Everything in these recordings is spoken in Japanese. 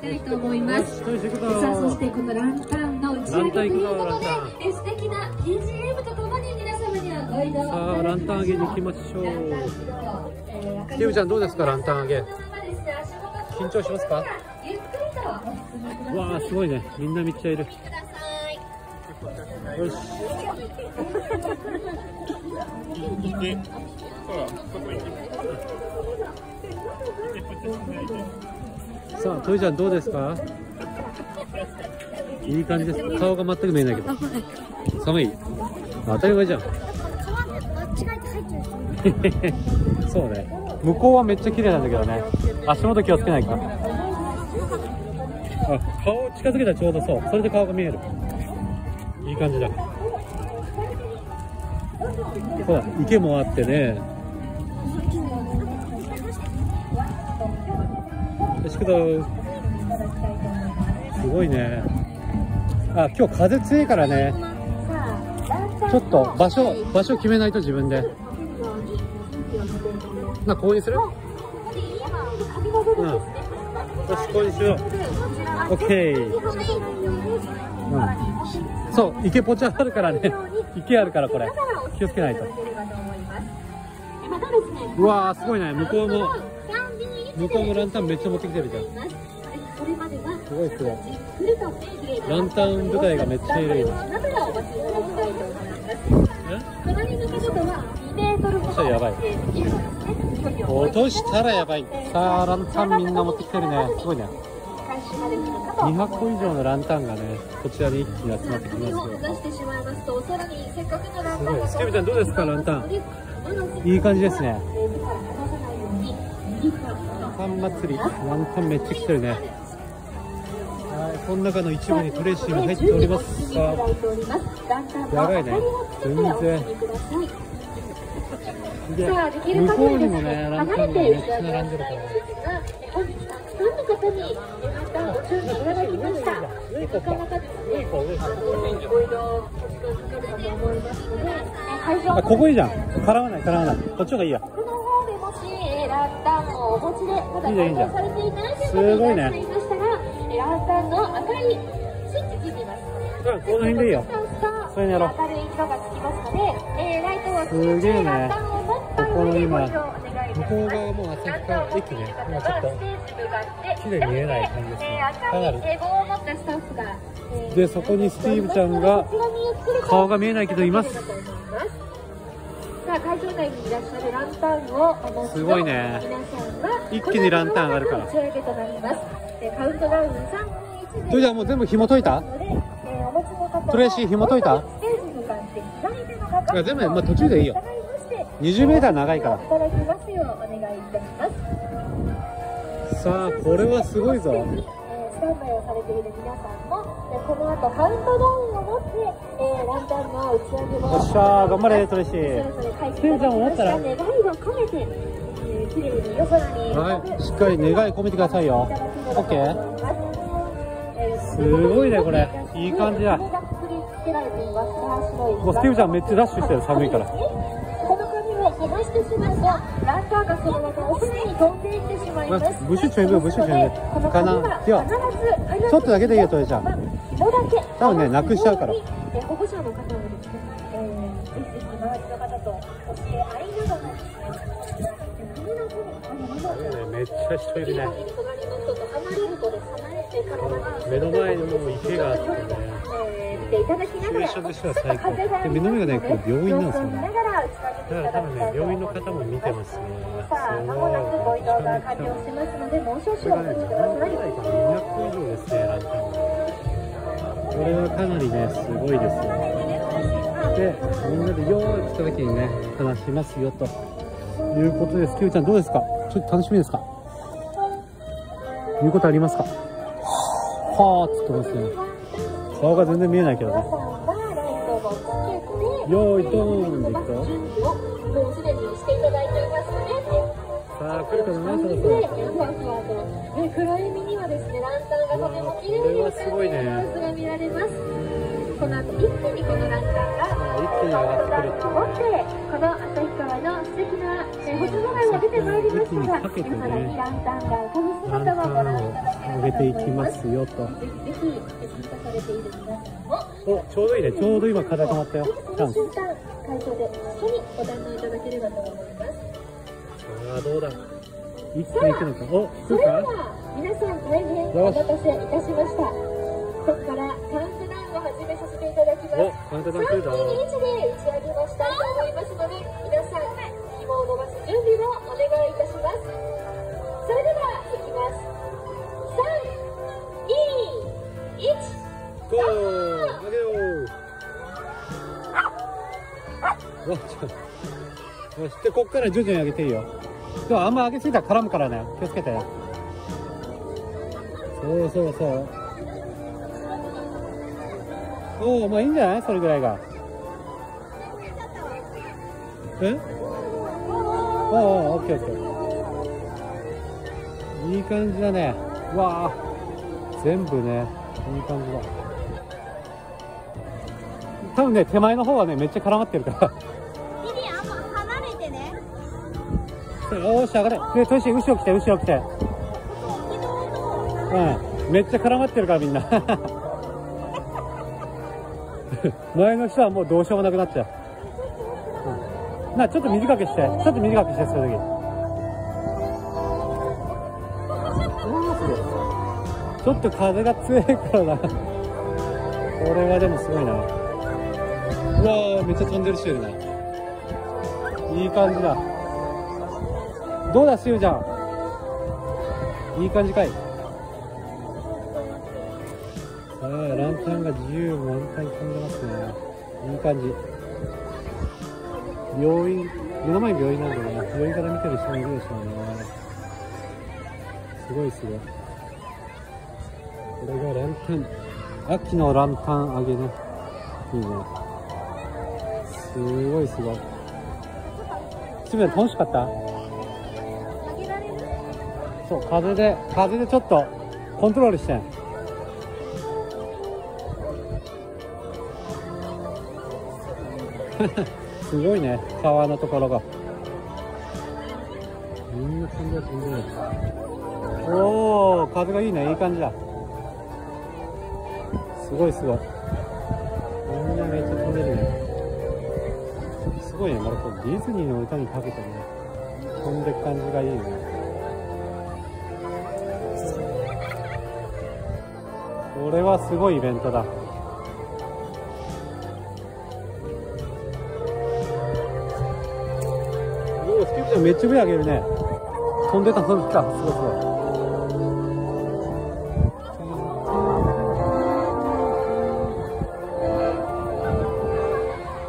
たいと思います。さあ、そしてこのランタンの打ち上げということで、え素敵な BGM とともにさあランタン上げに行きましょう。スティーブちゃんどうですかランタン上げ？緊張しますか？わあすごいね。みんなめっちゃいる。よし。さあトイちゃんどうですか？いい感じです。顔が全く見えないけど。寒い。当たり前じゃん。そうね。向こうはめっちゃ綺麗なんだけどね。足元気をつけないか。あ顔近づけたらちょうどそう。それで顔が見える。いい感じだ。ほら池もあってね。すごいね。あ今日風強いからね。ちょっと場所場所決めないと自分で。なここにする？うん。よしここにしよう。OK うん。そう池ポチャあるからね。池あるからこれ。気をつけないと。うわーすごいね。向こうも向こうもランタンめっちゃ持ってきてるじゃん。すごい。すごいランタン部隊がめっちゃいる今隣の方とは2メートルほやばい落としたらやばい。さあランタンみんな持ってきてるね。すごいね。回収ができるかと200個以上のランタンがねこちらに一気に集まってきますをよ。すごい。スケベちゃんどうですかランタン？いい感じですね。パン祭り？ランタンめっちゃ来てるね。はいこの中の一部にトレーシーが入っておりますさあやばいね全然でさあ、できる向こうに限りですもねランタ離れてンがめっちゃ並んでるからですね、あの、ご移動、お時間かかるかと思いますので、え会場あここいいじゃん。絡まない絡まない。こっちの方がいいや。奥の方でもし、えランタンをお持ちで、まだ開催されていないというすごいいらっしゃいましランタンの赤いスイッチついています。うんこの辺でいいよ。それにやろう。明るい色がつきますので、えー、ライトをつけてランタンを持った上でご移動お願いいたします。向こう側も旭川駅ね今ちょっと綺麗に見えない感じですね。かなり。英語を持ったスタッフが、えーでそこにスティーブちゃんが顔が見えないけどいます。さあ会場内にいらっしゃるランタンをお持ちのすごいね。一気にランタン上がるから。打ち上げとなりますでカウントダウン3 2 1それじゃあもう全部紐解いた？トレーシー紐解いた？いや全部まあ途中でいいよ。従いまして20メーター長いから。いただきますようお願いいたします。さあこれはすごいぞ。えースタンバイをされている皆さんも、えーこの後カウントダウンを持って、えーランタンの打ち上げをよっしゃー頑張れトレーシそれーぞれ開始ステージャーも持ったら。願いを込めて、はいしっかり願い込めてくださいよ。いただければと思いますえーすごいねこれ。いい感じだ。もうスティーブちゃんめっちゃダッシュしてる寒いから。この紙を飛ばしてしまうとランタンがそのまま奥に飛んでいってしまいます。ブッシュチューブブッシュチューブこの紙はではちょっとだけでいいよトレちゃん。紐だけ多分ねなくしちゃうから。えー保護者の方もですね、えー、ぜひ周りの方と教え合いながらめっちゃ人いるね。目の前にもう池があってね。えー見ていただきながらシチュエーションとしては最高で目の前がねこう病院なんですよね。だだから多分ね病院の方も見てますね。さあ、まもなくご移動が完了しますので、もう少こ々れがねお待ちください。200個以上ですねランタンがこれはかなりねすごいですよ。でみんなでよーい来た時にね話しますよと。いうことです。キューちゃんどうですか？ちょっと楽しみですか？言うことありますか？はーっつってますね。顔が全然見えないけどね。皆さんがライトをつけて、用意ドーンでいくともうすでにしていただいていますのでさあ来るかなそろそでろ暗闇にはですねランタンがとても綺麗にこれはすごいね。様子が見られますこの後一気にこのランタンが一気に上がってくるって。いうこの旭川の素敵が出てまいりましたが、ねランタンが姿をご覧いただければンを上げていきますよと。ぜひぜひ参加されている皆さんもおちょうどいいね。ちょうど今風止まったよ。その瞬間会場で一緒にご堪能いただければと思いますさあどうだ？一気に行くのか？おそれでは皆さん大変お待たせいたしました。ここからカウントダウンを始めさせていただきます。おカウントダウン来るぞ。3 2 1で打ち上げよしでこっから徐々に上げていいよ。でもあんま上げすぎたら絡むからね。気をつけて。そうそうそう。おおまあいいんじゃない？それぐらいが。え？おおオッケーオッケー。いい感じだね。うわあ。全部ね。いい感じだ。多分ね手前の方はねめっちゃ絡まってるから。よし上がれ。でトシ後ろ来て後ろ来て。うん。めっちゃ絡まってるからみんな。前の人はもうどうしようもなくなっちゃう、うん、なちょっと短くして。ちょっと短くしてそういう時。ちょっと風が強いからな。これはでもすごいな。うわーめっちゃ飛んでるしてるな。いい感じだ。どうだしゅうちゃん？いい感じかい？さあランタンが自由満タン飛んでますね。いい感じ。病院目の前病院なんでね病院から見てる人もいるでしょうね。すごいすごいこれがランタン秋のランタン揚げね。いいね。すごいすごいすみません楽しかった？そう風で風でちょっとコントロールして。ん すごいね川のところが。みんな飛んでる飛んでるおお風がいいねいい感じだ。すごいすごい。みんなめっちゃ飛んでるね。すごいねまだこれディズニーの歌にかけてね。飛んでく感じがいいね。これはすごいイベントだ。おおスキップちゃんめっちゃ上上げるね。飛んでた飛んでた。すごいすごい。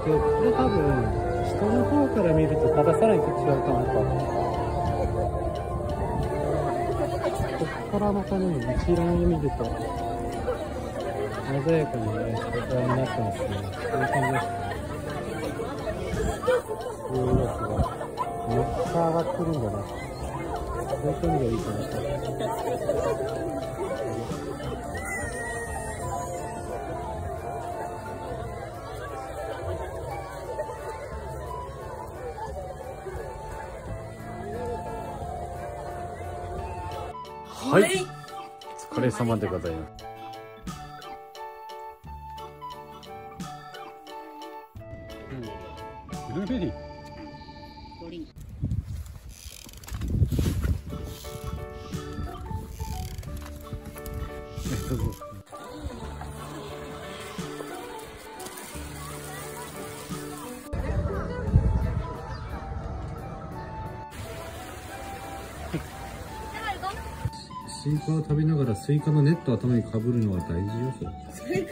でこれ多分下の方から見るとたださらに違うかなと。こっからまたね一覧を見ると。鮮やかにね桜になってますねこういう感じですすごいすごいめっちゃ上がってるんだねこういう感じがいいかなはい。お疲れ様でございます。ブルーベリー。スイカを食べながらスイカのネットを頭にかぶるのは大事よそれ。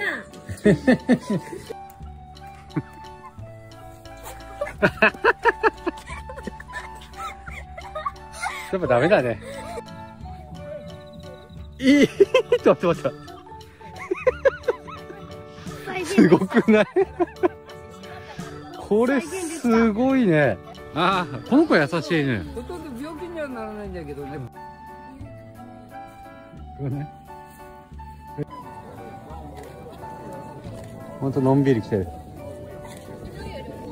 それか。やっぱダメだね。いい。ちょっと待って。待って。すごくないこれすごいね。ああこの子優しいね。ほとんど病気にはならないんだけどね。これね。ほんとのんびり来てる。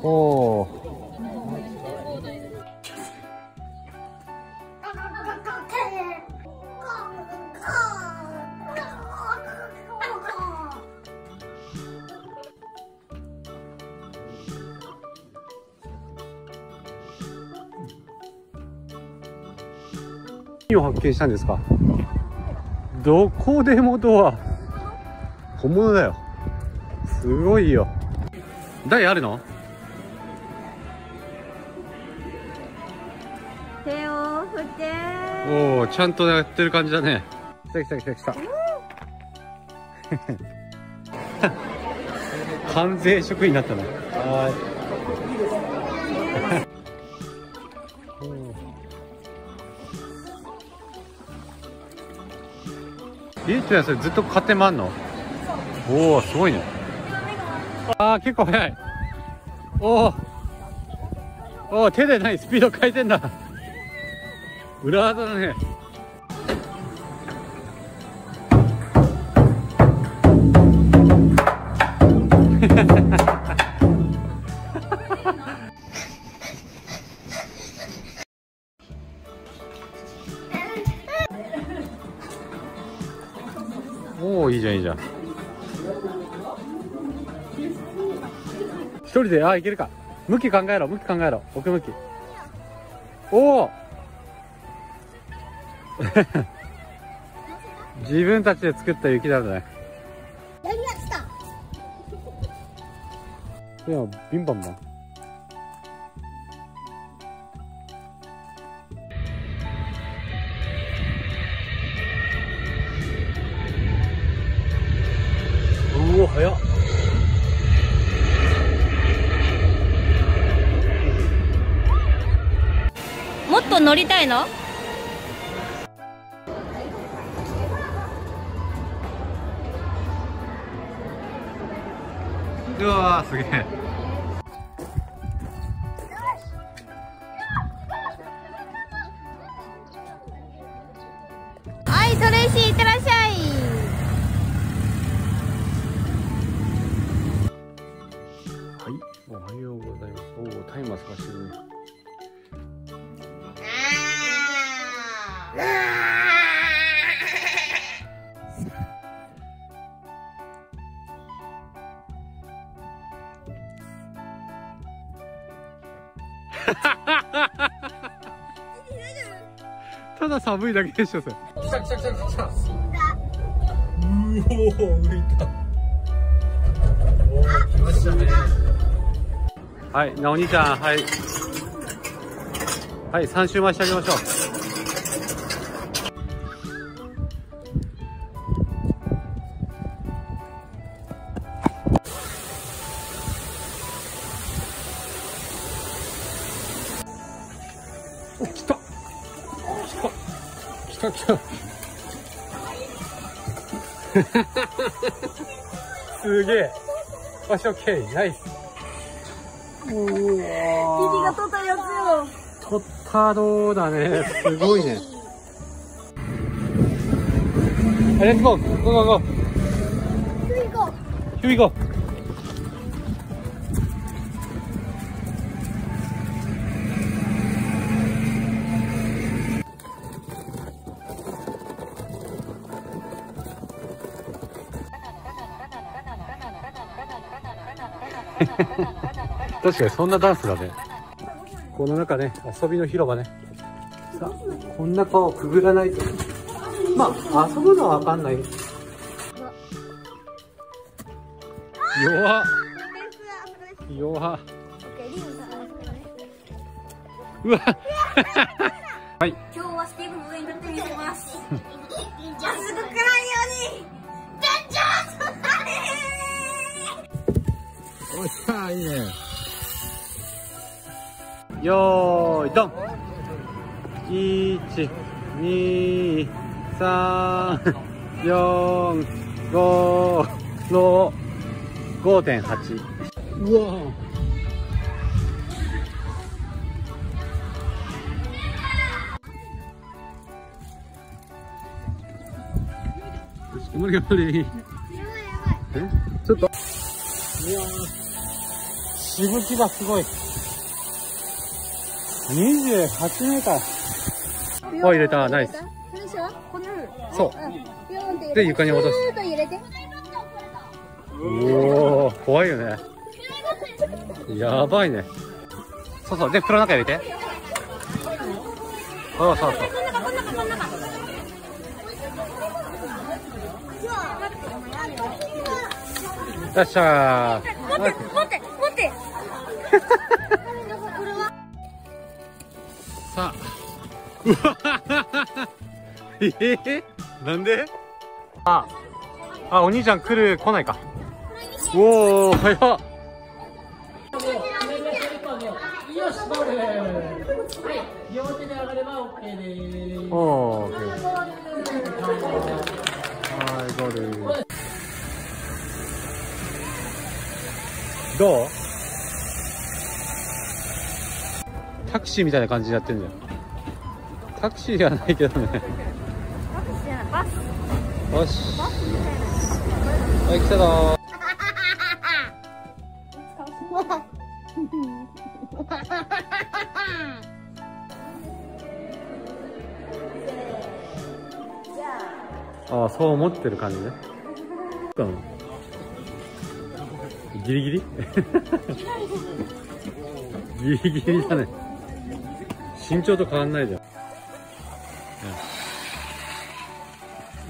おおを発見したんですか？どこでもドア。本物だよ。すごいよ。台あるの？手を振って。おおちゃんとやってる感じだね。来た来た来た来た。関税職員になったねはーいえってやつずっと買ってまんの？おおすごいね。ああ結構速い。おおおお手でないスピード変えてんだ。裏技だね。人であいけるか。向き考えろ向き考えろ。奥向き。おお。自分たちで作った雪だねやりました。いやビンバンバンうお早っもっと乗りたいの？うわーすげえ。寒いだけでしょそれ。来た来た来た。来たうお浮いたお来ましたね。はいなお兄ちゃんはい。はい3周回してあげましょう すげえ。場所 OK、ナイス。うわが取ったやつよ取ったどうだね。すごいね。はい Let's go, go go go。行こ Here we go. 確かにそんなダンスだね。この中ね、遊びの広場ね。さあ、こん中をくぐらないと。まあ、遊ぶのはわかんない。弱っ。弱っ。うわ。はい。今日はスティーブの上に乗ってみせますまっすぐくらいようにダンジャーおっしゃいいね。よーいドン。1234565.8うわ頑張れ頑張れやばいやばいえ？ちょっと。いやしぶきがすごい。28メーター。あ入れた。ナイス。そう。で床に落とす。おお怖いよね。やばいね。そうそう。で袋の中入れて。そうそうそう。よっしゃー。待って待って待って えー、なんで？ああお兄ちゃん来る来ないか。おお早っ。おー、オッケー。はい、ゴール。どう？タクシーみたいな感じでやってんじゃん。タクシーじゃないけどね。バスよし。はい、来たぞああ、そう思ってる感じね。うん。ギリギリ？ギリギリだね。身長と変わんないじゃん。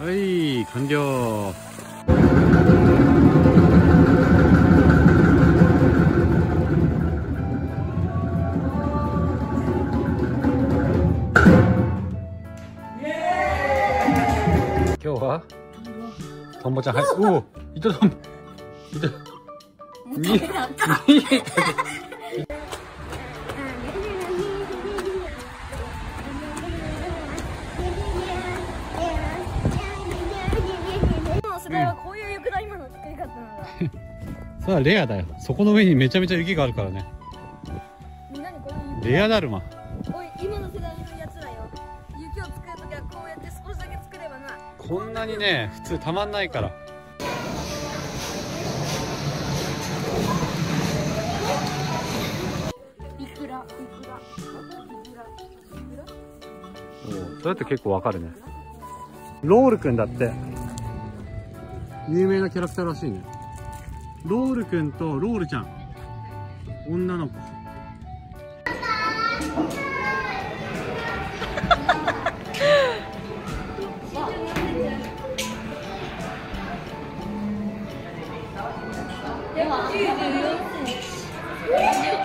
よしはい、完了。今日はトンボちゃんはいおそれはレアだよ。そこの上にめちゃめちゃ雪があるからね。レアだるま。おい今の世代のやつらよ雪を作るときはこうやって少しだけ作ればな。こんなにね普通たまんないから。いくらいくらそうやって結構わかるね。ロールくんだって有名なキャラクターらしいねロールくんとロールちゃん。女の子。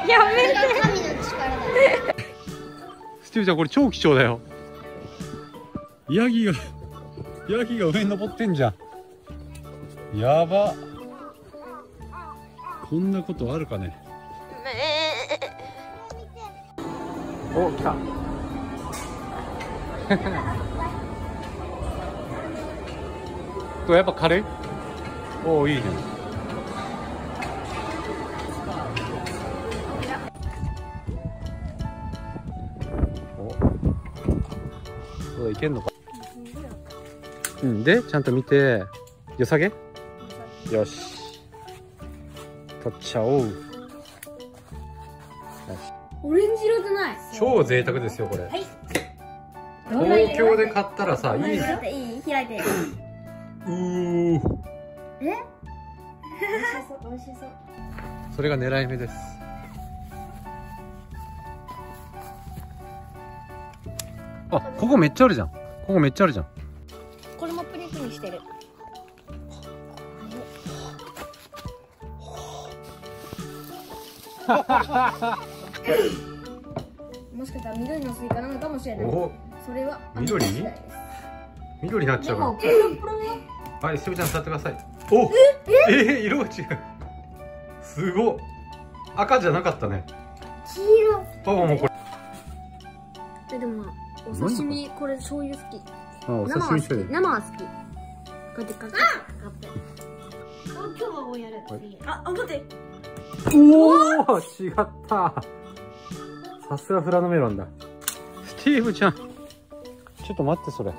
やめて。スティーブちゃんこれ超貴重だよ。ヤギがヤギが上に登ってんじゃん。やばこんなことあるかね？お来た。どうやっぱ軽い？おおいいね。お。いけんのか？うんでちゃんと見て。よさげ？よし取っちゃおう。オレンジ色じゃない？超贅沢ですよこれ。はい。東京で買ったらさいい開いていい？開いて。うー。え？美味しそう美味しそう。それが狙い目です。あここめっちゃあるじゃん。ここめっちゃあるじゃんもしかしたら緑のスイカなのかもしれない。お。それは緑？緑になっちでゃうからはいしぶちゃん座ってください。お。え？え？色が違う。すごっ。赤じゃなかったね。黄色。パパもこれ。えでもお刺身これ？醤油好き。あお刺身してる生は好き。こうやってかけて買って今日はこうやるはいああ待っておお違った。さすがフラノメロンだ。スティーブちゃん。ちょっと待ってそれ。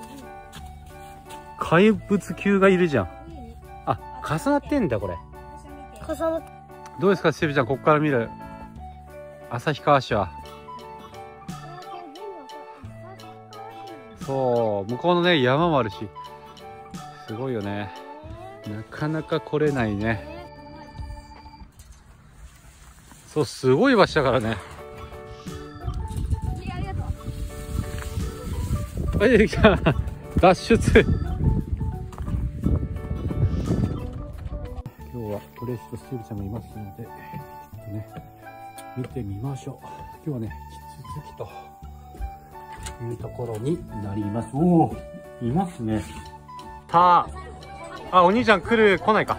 怪物級がいるじゃん。あ重なってんだこれ。重なっどうですかセビちゃん。ここから見る。旭川市は。そう向こうのね山もあるし。すごいよね。なかなか来れないねそうすごい場所だからね。はい来た脱出。今日はトレッシュとスティールちゃんもいますのでちょっとね見てみましょう。今日はねキツツキというところになります。おおいますね。たあお兄ちゃん来る来ないか。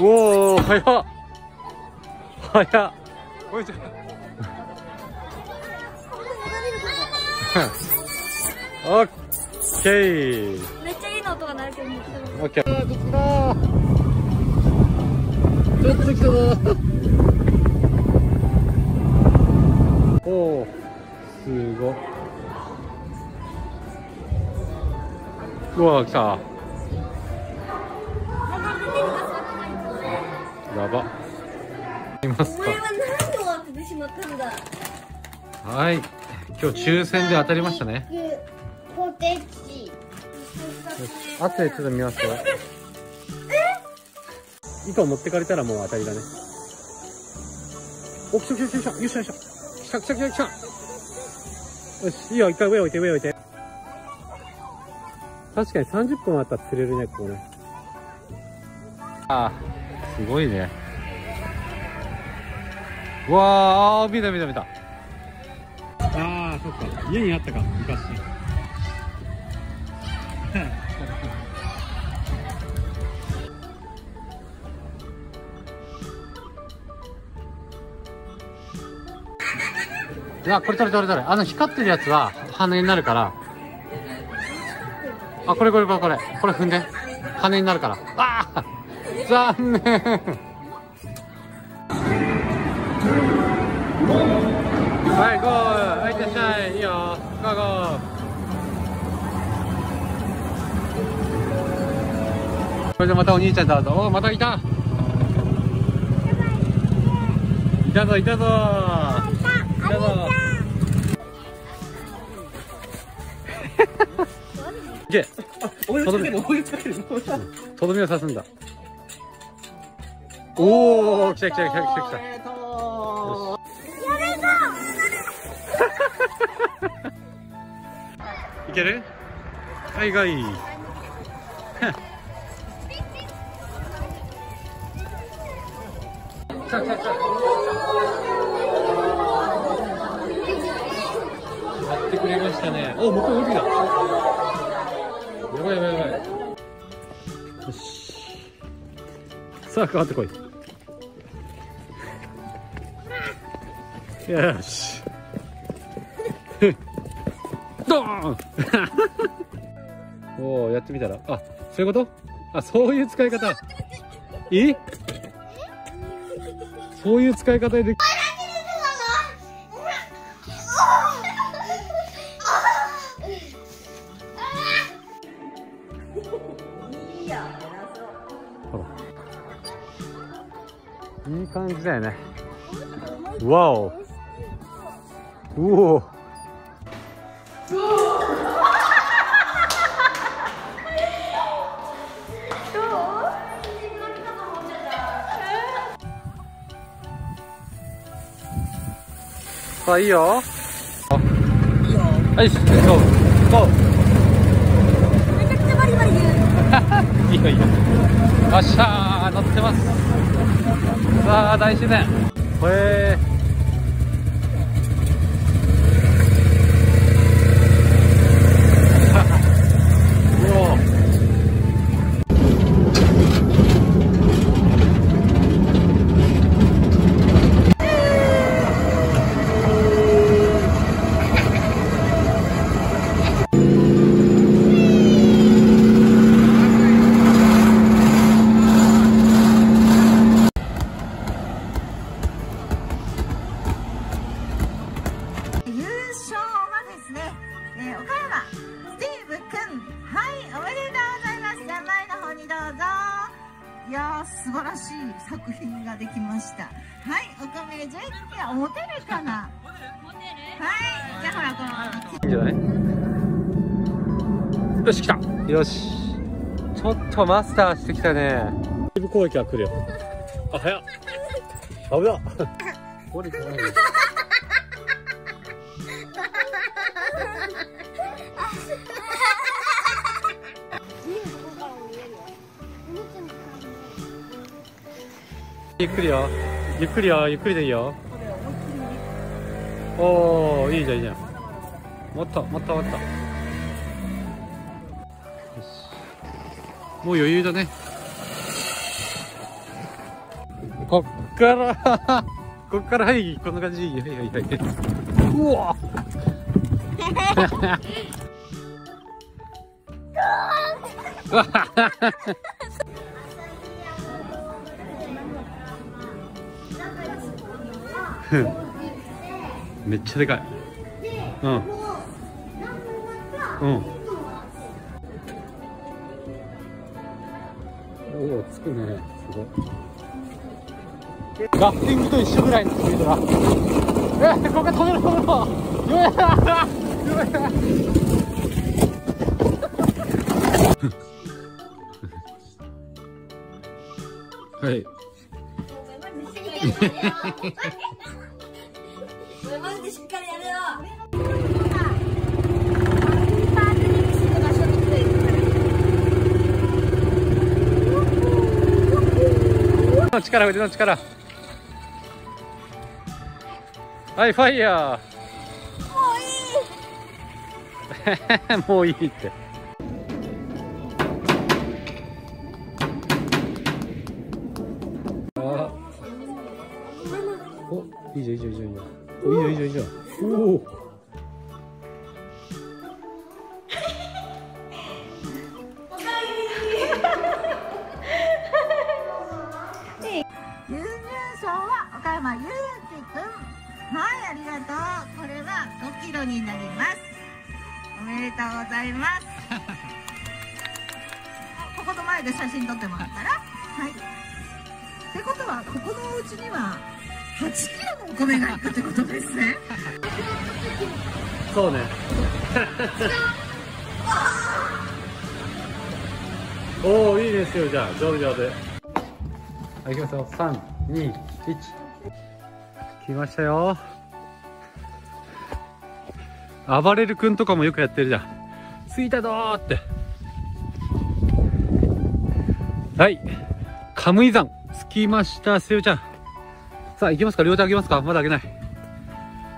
おお早っ早っ。お兄ちゃん。オッケー。めっちゃいいの音が鳴るけど。オッケー。ちょっと来たぞおおすごいうわ来たますかお前は何で終わってしまったんだ。はい。今日抽選で当たりましたね。ポテチよし後でちょっと見ますよ。一個持ってかれたらもう当たりだね。お来た来た来た来たよっしゃよっしゃ。来た来た来た来た。よしいいよ一回上置いて上置いて。確かに30分あったら釣れるねここね。ああすごいね。うわあ見た見た見たああそっか家にあったか昔 いや、これ取れ取れ取れ。あの光ってるやつは羽になるから。あ、これこれこれこれ。これ踏んで。羽になるから。ああ残念よ。ゴーゴー。これでまたお兄ちゃんだぞ。おまたいたいたぞ、いたぞいたぞいけとどめを刺すんだおお来た来たける？はいがいやってくれましたね。お向こう海だやばいやばいやばい。よし。さあ変わってこい。よし。おおやってみたら？あそういうこと？あそういう使い方。え？そういう使い方でいい感じだよね。わお。うお。さあいいよ。はいゴーゴめちゃくちゃバリバリ言う。いいよいいよ。よっしゃー乗ってます。さあ大自然。へえー。お米11キロ持てるかな。はいじゃあほらこのいいんじゃない？よし来た。よし。ちょっとマスターしてきたね。だいぶ攻撃が来るよ。あ早っ。危なっ。降りてないよゆっくりよゆっくりよゆっくりでいいよ。おおいいじゃんいいじゃん。もっともっともっと。よし。もう余裕だね。こっから こっからはいこんな感じはいはいはいはい。うわ。めっちゃでかい。うん。うん。おおつくね。すごい。ラフティングと一緒ぐらいのスピードだ。えー、ここ止めろ止めろうわうわはいの力腕の力。はいファイヤー。もういい。もういいって5キロになります。おめでとうございます。ここの前で写真撮ってもらったら？はい。ってことはここのお家には8キロのお米がいくってことですね。そうね。おおいいですよじゃあ。上手上手はい行きますよ。321来ましたよ暴れる君とかもよくやってるじゃん。着いたぞーって。はい。カムイ山。着きましたせよちゃん。さあ行きますか。両手上げますか。まだ上げない。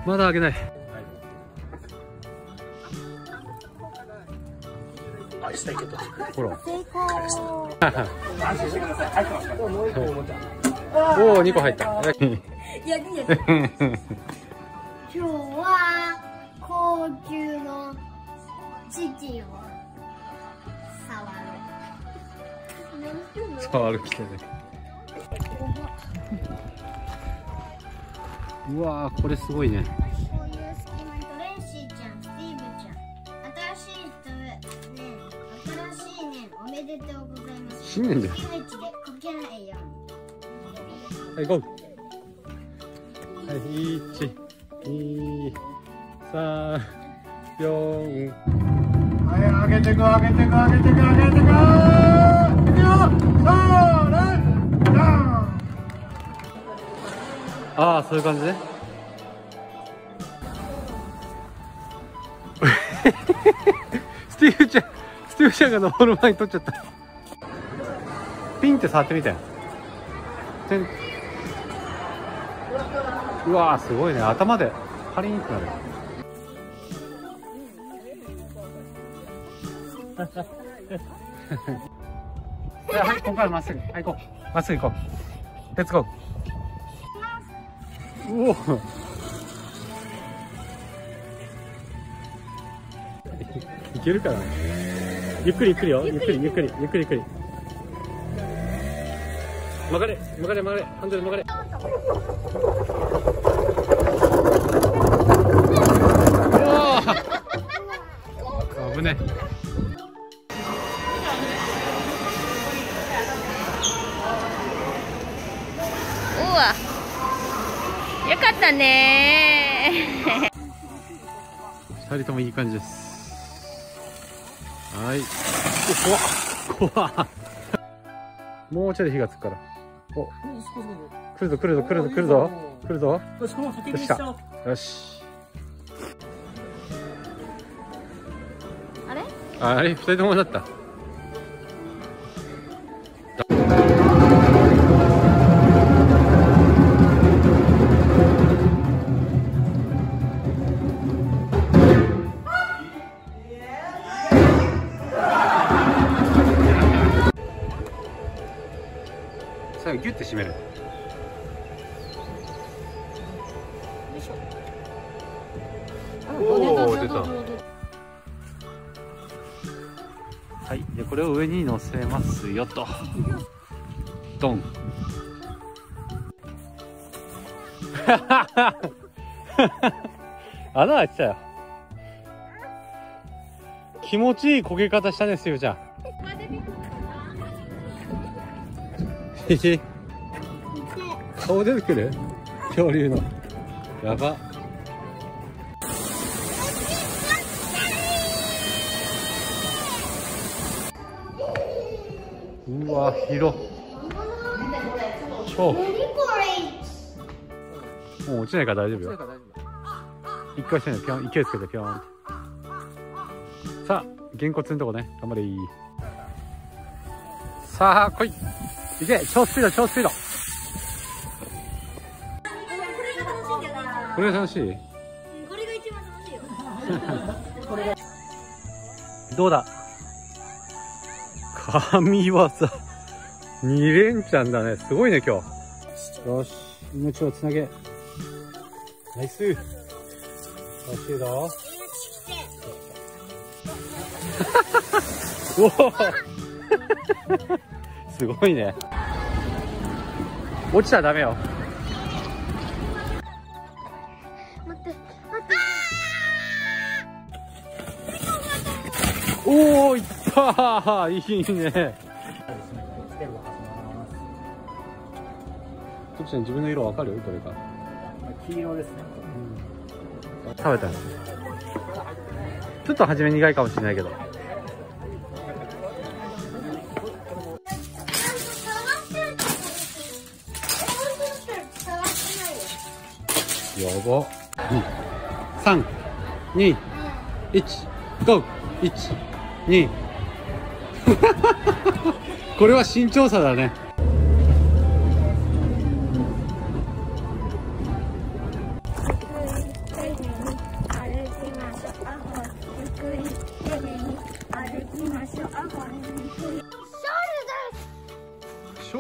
まだ上げない。ほら。おお、二個入った。いや いや。今日級のチキンを触る。触る。気だねうわこれすごいねういうトレンシーちゃんスティーブちゃん新しいトレね新しい年おめでとうございますだよいはいゴーはい、1、2、3、はい上げてく上げてく上げてく上げてくいよそれダンああそういう感じねスティーブちゃんスティーブちゃんが登る前に取っちゃったピンって触ってみたうわすごいね頭でパリンってなるはいここからまっすぐ。はい行こ。うまっすぐ行こうレッツゴーうおいけるかなゆっくりゆっくりよゆっくりゆっくりゆっくりゆっくり曲がれ曲がれ曲がれハンドル曲がれおお危ねだね。二人ともいい感じです。はい。怖っ。もうちょい火がつくから。お。来るぞ来るぞ来るぞ来るぞ。来るぞ。よしよし。あれ？あれ？二人ともだった。出た。はい。でこれを上に乗せますよと。ドン。穴開いてたよ。気持ちいい焦げ方したねすよちゃん。へへ顔出てくる？恐竜の。やば広超。もう落ちないから大丈夫よ。一回してねピョン。勢いつけてピョン。さあげんこつのとこね。頑張れ。さあ来い。いけ。超スピード超スピード。これが楽しいこれが一番楽しいよ。どうだ？神業2連チャンだね。すごいね今日。よし命をつなげ。ナイス。楽しいぞ。おお。すごいね。落ちたらダメよ。待って待って。おおいったー。いいねちゃん自分の色わかる？どれか黄色ですね。食べたのちょっと初め苦いかもしれないけど。やば。三二一ゴー。一二。これは身長差だね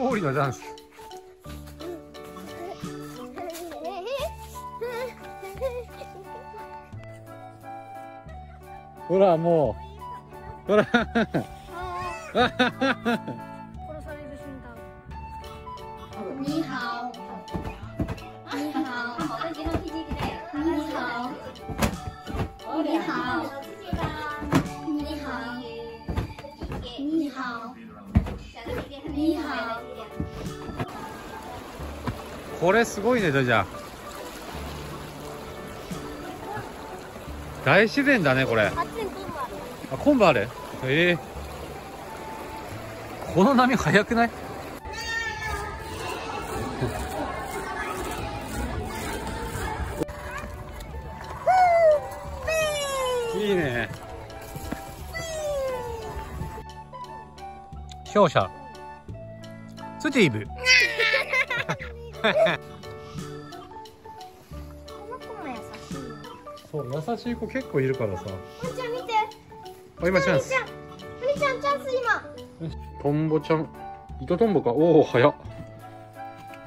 勝利のダンス。ほらもう。ほら。これすごいねジョジャ大自然だねこれ。あ昆布ある？ええこの波速くない？いいね。勝者。スティーブ そう優しい子結構いるからさ。お兄ちゃん見て。あ今チャンス。お兄ちゃんチャンス今。トンボちゃん糸トンボか。おお早っ。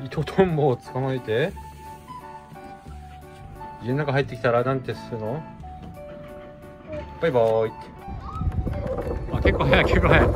糸トンボを捕まえて。家の中入ってきたらなんてするの？バイバーイあ結構早い結構早い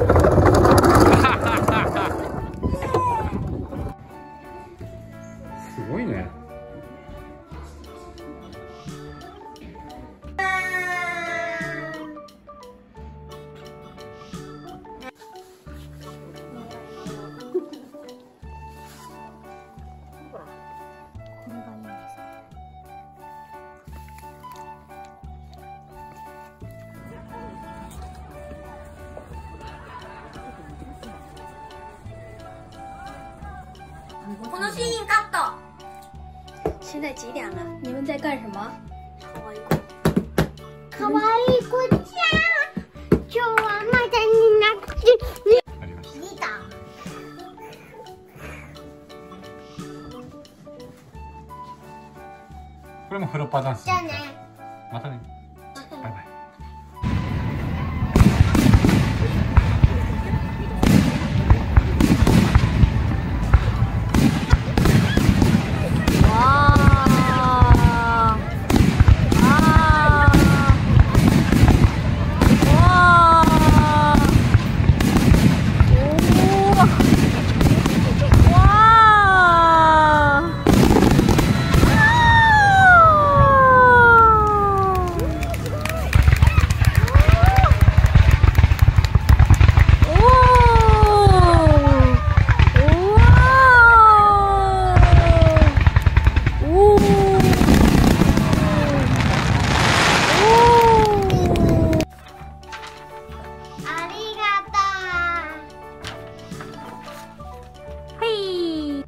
れもー。じゃあね。またね。